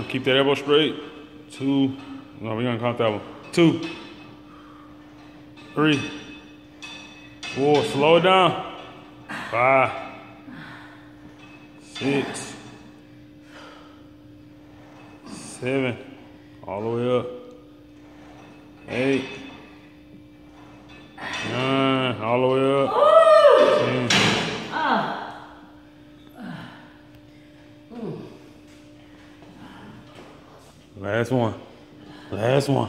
One, keep that elbow straight. Two, no, we're gonna count that one. Two, three, four, slow it down. Five, six, seven, all the way up. Eight, nine, all the way up. Ten. Last one. Last one.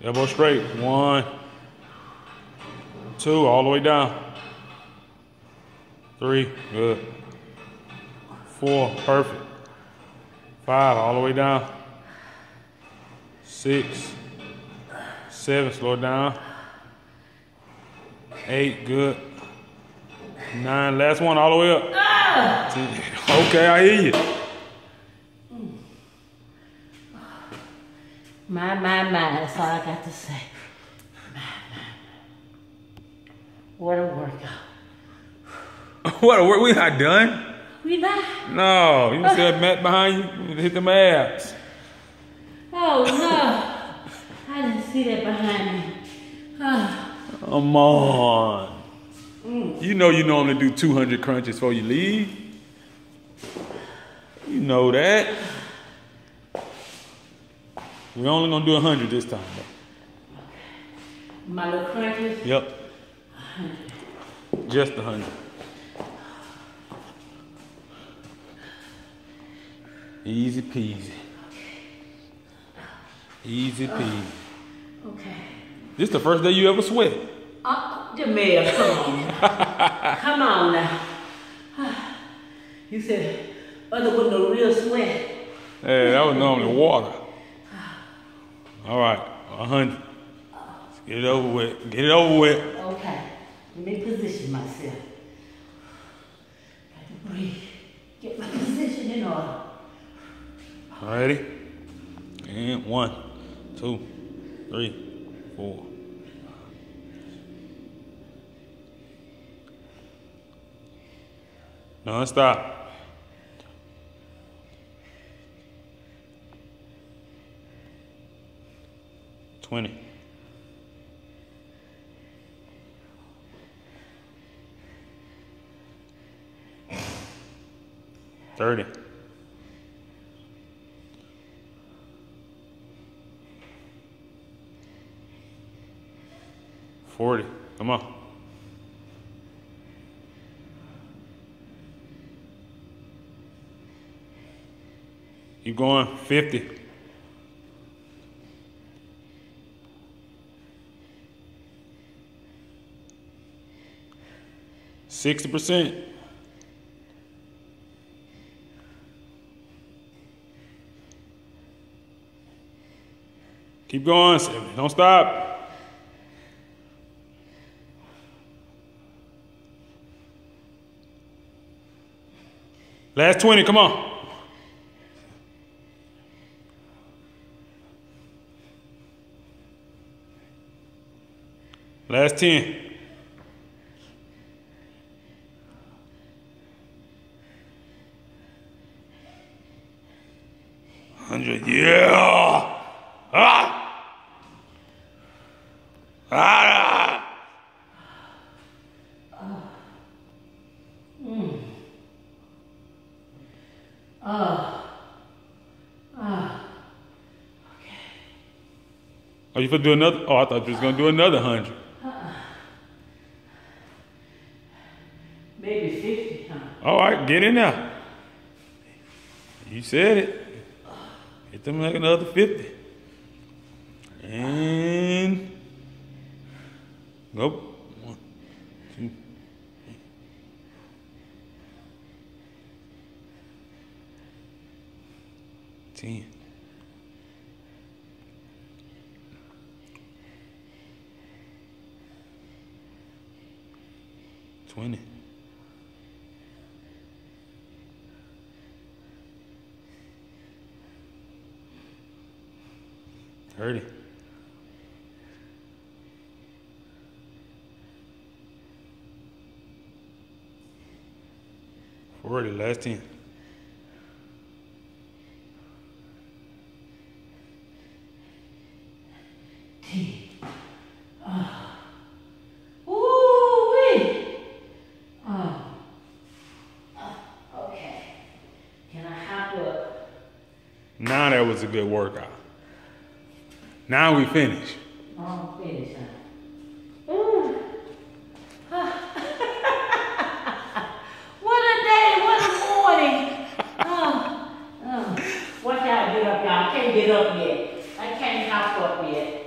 Elbow straight. One, two, all the way down. Three, good. Four, perfect. Five, all the way down. Six, seven, slow down. Eight, good. Nine, last one, all the way up. Ten. Okay, I hear you. My, my, my, that's all I got to say. My, my. What a workout. What? A work, we not done? We not? No, you said mat behind you. Hit them abs. Oh, no. I didn't see that behind me. Ah. Come on. You know you normally do 200 crunches before you leave. You know that. We're only gonna do 100 this time. My little crunches. Yep. Just 100. Easy peasy. Easy peasy. Okay. This the first day you ever sweat. Uh, Jamell, come on. on now. You said other no real sweat. Hey, that was normally water. All right, 100. Let's get it over with. Get it over with. Okay. Let me position myself. Got to breathe. Get my position in order. All righty. And one, two, three, four. Non-stop. Twenty. Thirty. Forty. Come on. Keep going. Fifty. Sixty percent. Keep going. Don't stop. Last 20, come on. Last 10. Hundred, yeah. Ah. Ah. Hmm. Ah. Ah. Okay. Are you gonna do another? Oh, I thought you was gonna do another hundred. All right, get in there. You said it. Hit them like another 50. And go. One, two. Ten. Twenty. Thirty. Already last 10. Ooh-wee. Uh, okay. Can I hop up? Now that was a good workout. Now we finish. Oh? Ooh. what a day, what a morning. Uh, uh. Oh, oh. Watch out, get up, y'all. I can't get up yet. I can't hop up yet.